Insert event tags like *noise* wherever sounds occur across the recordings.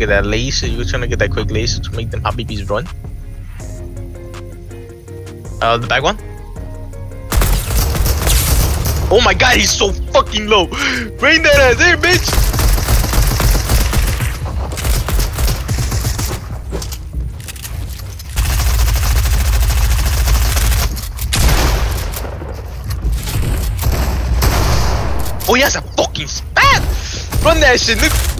get that lace, you're trying to get that quick lace to make them Habibis run. Uh, the back one. Oh my god, he's so fucking low. *gasps* Bring that ass here, bitch. Oh, he has a fucking spat! Run that shit, look!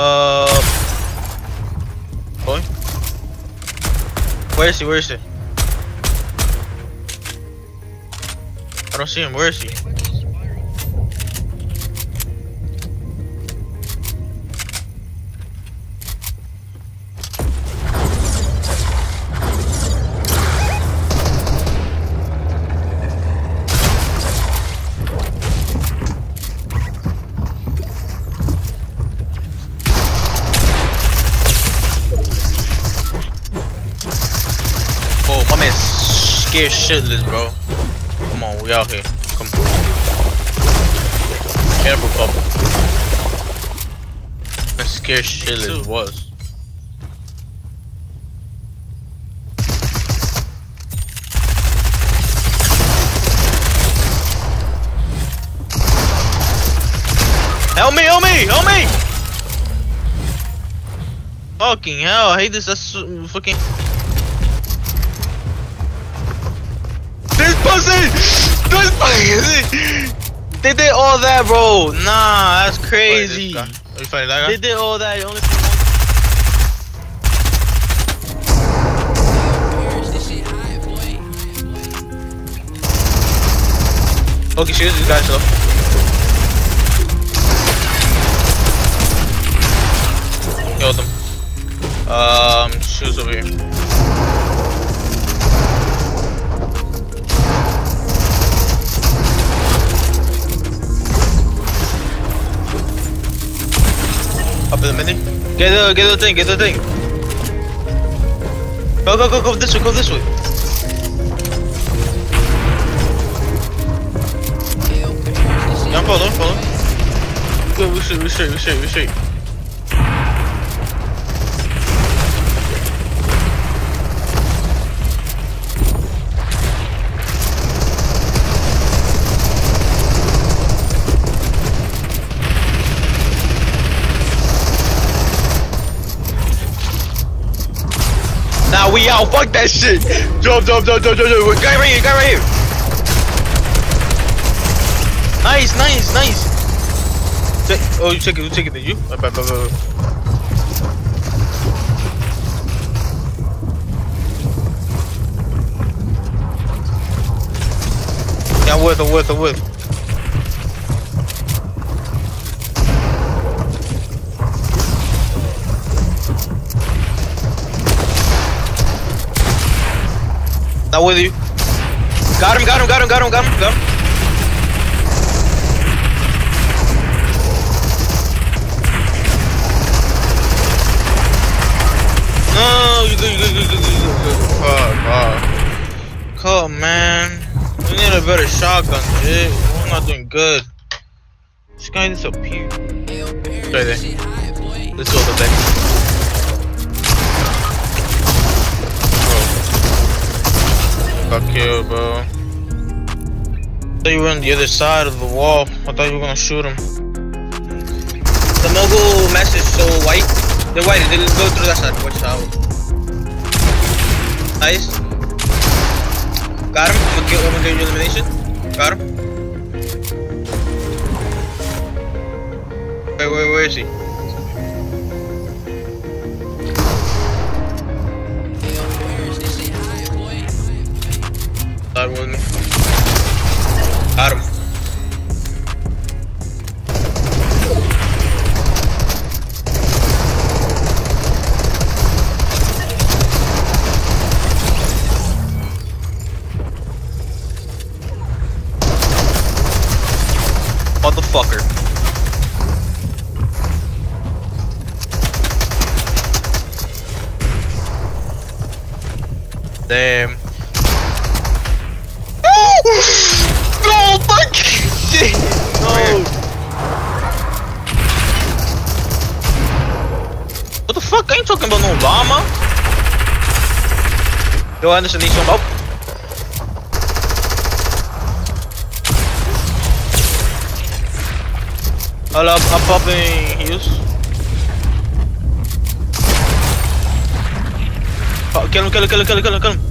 Uh... Boy? Where is he? Where is he? I don't see him. Where is he? Scared shitless, bro. Come on, we out here. Come on. Careful, bubble. Man scared shitless was. Help me, help me, help me! Fucking hell, I hate this, that's fucking... pussy! This pussy! They did all that, bro. Nah, that's crazy. Are you fighting that guy? They did all that. You only Paris, this shit high, boy. okay, shoot this guy slow. Killed him. Um, shoes over here. Up in the mini. Get the get the thing, get the thing. Go go go go this way, go this way. Don't follow, don't follow. Go, we shoot, we shoot, we shoot, we shoot. Nah. Fuck that shit. Jump, jump, jump, jump, jump, jump. Guy right here, guy right here. Nice, nice, nice. Take, oh, you take it, you take it, did you? Bye, bye, bye, bye. Yeah, I'm with, I'm with, I'm with. Not with you. Got him, got him, got him, got him, got him, got him. No, you good, you good, you good, you good, you good. Fuck, fuck. Come, man. We need a better shotgun, dude. We're not doing good. This guy. Ayo, Right there. Let's go to the back. Got killed, bro. I thought you were on the other side of the wall. I thought you were gonna shoot him. The mogul mess is so white. They're white. they'll go through that side. Watch out. Nice. Got him. I'm gonna get, I'm gonna get you elimination. Got him. Wait, wait, where is he? Start with me. Got him. The fuck? I ain't talking about no llama. Yo, Anderson needs some help. Hold up, I'm popping heals. Oh, kill him, kill him, kill him, kill him, kill him,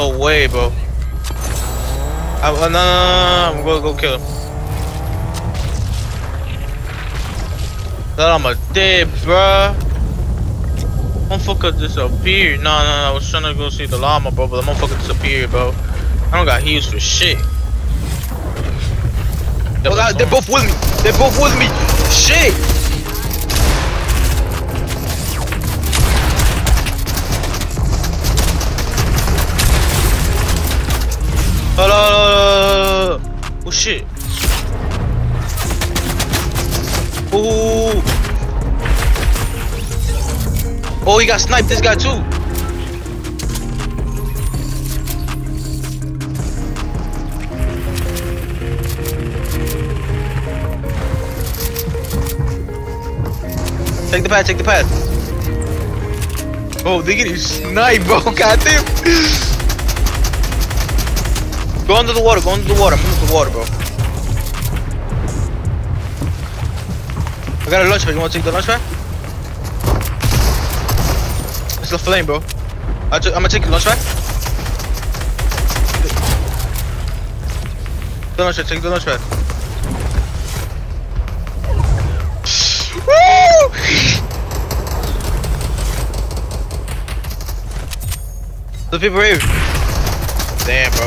no way, bro. I, uh, no, no, no, I'm gonna go kill him. That I'm a dead, bruh. Motherfucker disappeared. No, no, no, I was trying to go see the llama, bro, but the motherfucker disappeared, bro. I don't got heals for shit. Oh, they're both with me. They're both with me. Shit. Oh shit. Ooh. Oh, he got sniped. This guy too. Take the pad, take the pad. Oh, they getting sniped, bro. Goddamn. Go under the water, go under the water. Move the water, bro. I got a launch pad. You wanna take the launch pad? It's the flame, bro. I am gonna take the launch pad. The launch pad, take the launch pad. Woo! The people here. Damn.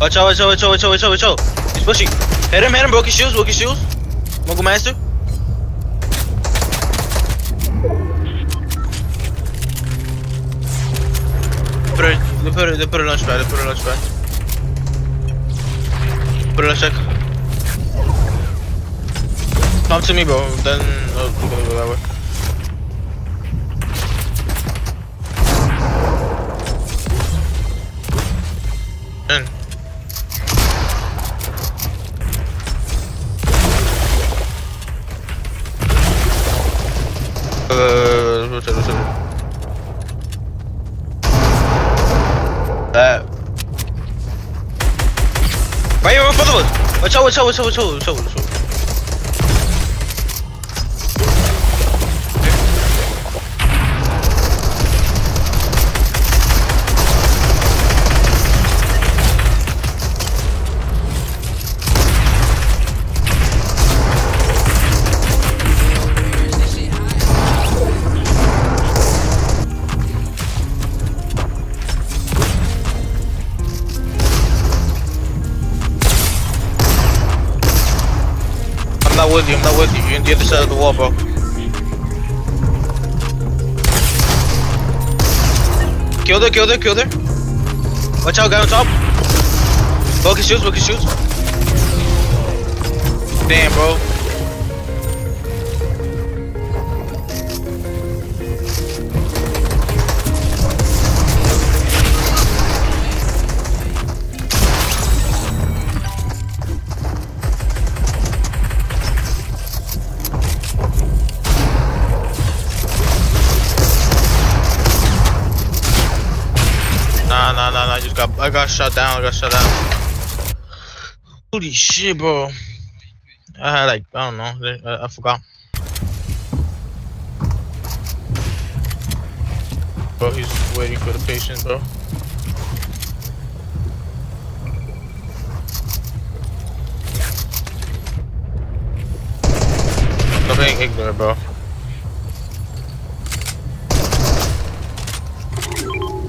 Watch out, watch out, watch out, watch out, watch out, watch out. He's pushing. Hit him, hit him, broke his shoes, broke his shoes. Mogul Master. Put it, they put it, they put a launch pad, they put a launch pad. Put a launch pad. Come to me, bro. Then, oh, we're gonna go that way. Right here in front of us. Watch out, watch out, watch out, watch out, watch out, with you, I'm not with you. You're on the other side of the wall, bro. Kill her, kill her, kill her. Watch out, guy on top. Focus shoots, focus shoots. Damn, bro. I got, shot down. I got shot down. Holy shit, bro. I had like, I don't know. I, I forgot. Bro, he's waiting for the patient, bro. Ignorant, bro.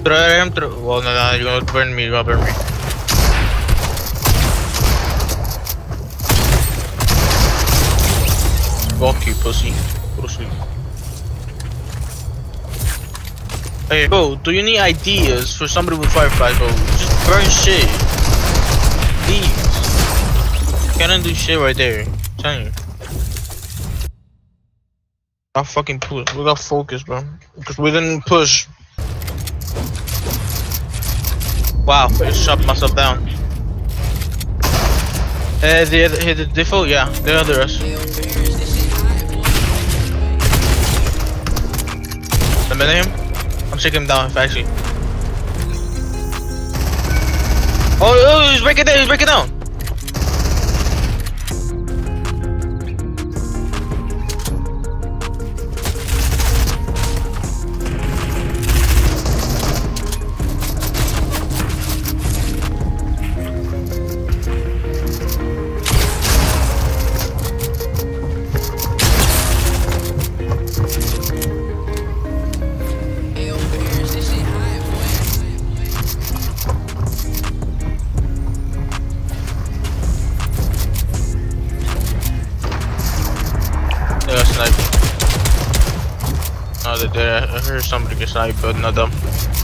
Throw him, throw. Well, no, no, you're gonna burn me, you're gonna burn me. Fuck you, pussy. Sleep. Hey, bro, do you need ideas for somebody with fireflies, bro? Just burn shit. Please. Can't do shit right there. I'm telling you. I fucking push. We got focus, bro. Because we didn't push. Wow, I shot myself down. Uh, the other, the default, yeah, the other us. The him? I'm shaking him down, actually. Oh, oh, he's breaking down, he's breaking down. Did. I heard somebody sniped, but not them.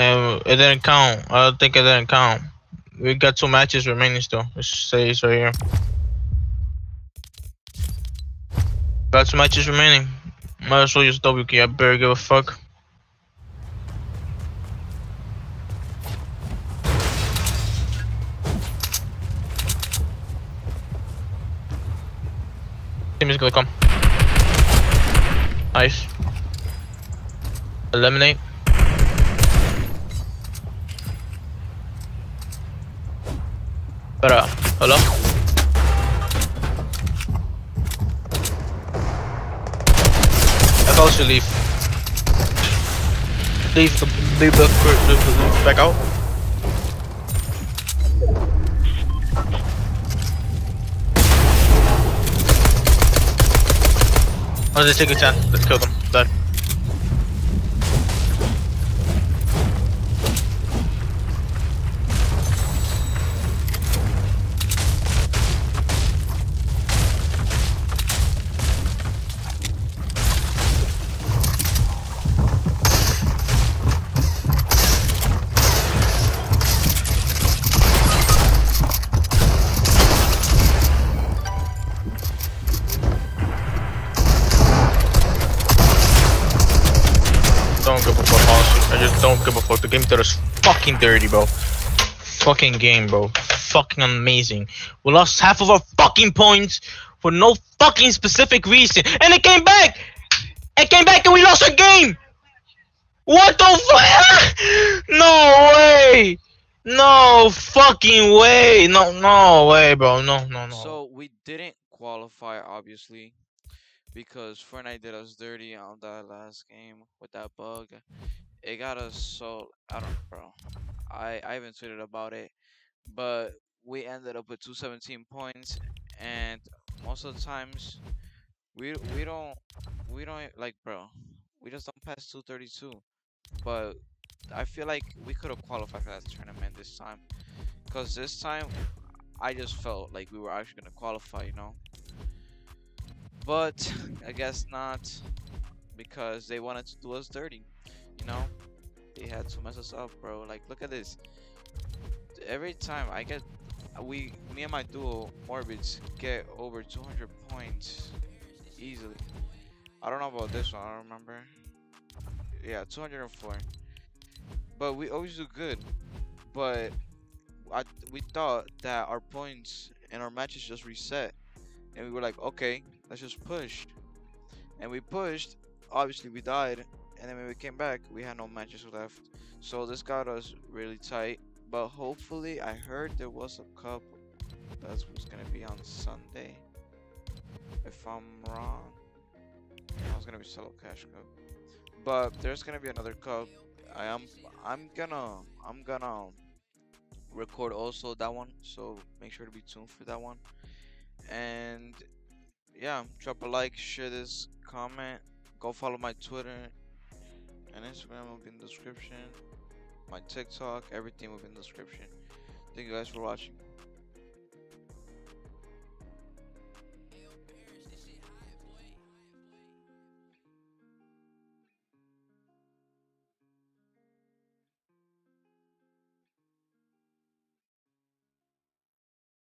It didn't count. I don't think it didn't count. We got two matches remaining still. It says right here. Got two matches remaining. Might as well use W key. I better give a fuck. Team is gonna come. Nice. Eliminate. Espera, hola. I thought you leave. Leave the leave the the leave back out. Oh, they take a chance. Let's kill them. Don't give a fuck. The game there is fucking dirty, bro. Fucking game, bro. Fucking amazing. We lost half of our fucking points for no fucking specific reason. And it came back! It came back and we lost our game! What the fuck? *laughs* No way! No fucking way! No, no way, bro. No, no, no. So we didn't qualify, obviously, because Fortnite did us dirty on that last game with that bug. It got us so I don't, know, bro. I I haven't tweeted about it, but we ended up with 217 points, and most of the times we we don't we don't like, bro. We just don't pass 232, but I feel like we could have qualified for that tournament this time, cause this time I just felt like we were actually gonna qualify, you know. But I guess not, because they wanted to do us dirty, you know. They had to mess us up, bro. Like, look at this. Every time I get, we, me and my duo, Morbids, get over 200 points easily. I don't know about this one. I don't remember. Yeah, 204. But we always do good. But I, we thought that our points and our matches just reset, and we were like, okay, let's just push. And we pushed. Obviously, we died, and then when we came back, we had no matches left. So this got us really tight. But hopefully, I heard there was a cup that was gonna be on Sunday. if I'm wrong. I was gonna be solo cash cup, but there's gonna be another cup. I am I'm gonna I'm gonna record also that one, so make sure to be tuned for that one. And yeah, drop a like, share this, comment, go follow my Twitter and Instagram will be in the description. My TikTok, everything will be in the description. Thank you guys for watching.